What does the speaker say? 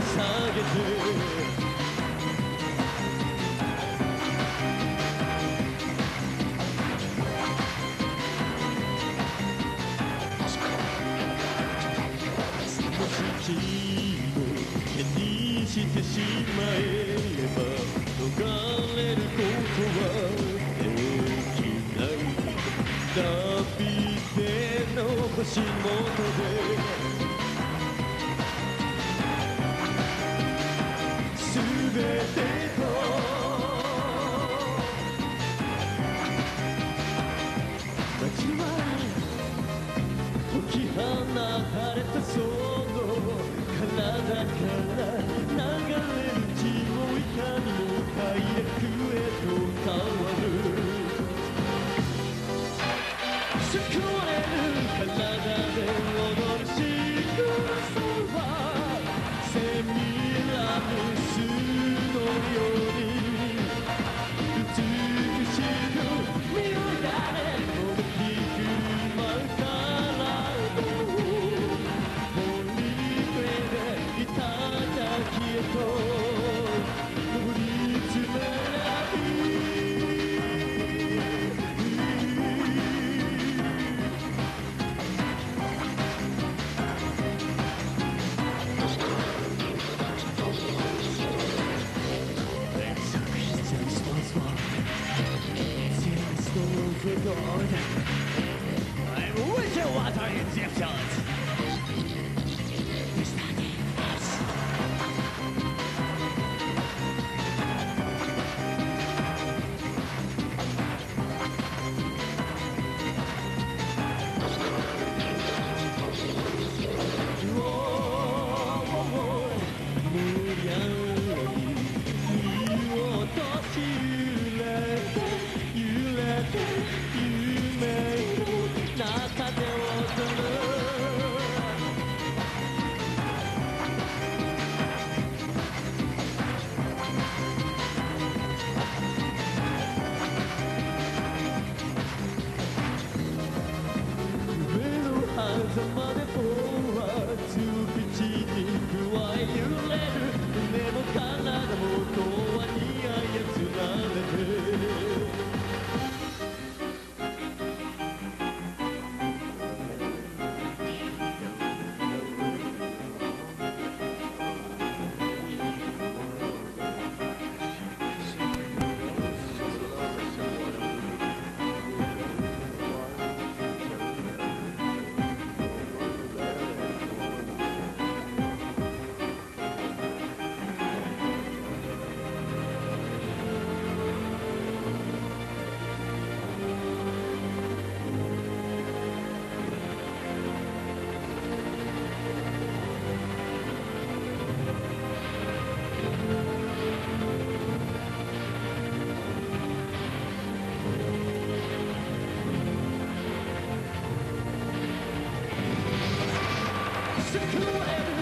捧げて君を手にしてしまえば逃れることはできない。旅での星元で soldu kıladan kıla Bicycle and